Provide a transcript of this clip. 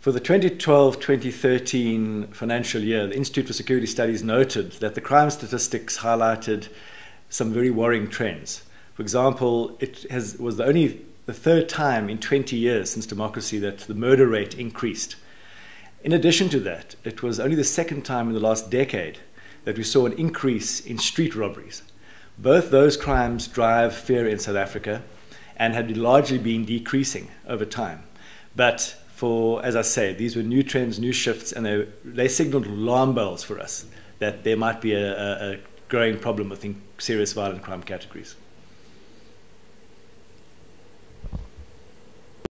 For the 2012-2013 financial year, the Institute for Security Studies noted that the crime statistics highlighted some very worrying trends. For example, it has, was the only the third time in 20 years since democracy that the murder rate increased. In addition to that, it was only the second time in the last decade that we saw an increase in street robberies. Both those crimes drive fear in South Africa and had largely been decreasing over time. But for, as I say, these were new trends, new shifts, and they, they signaled alarm bells for us that there might be a, a, growing problem within serious violent crime categories.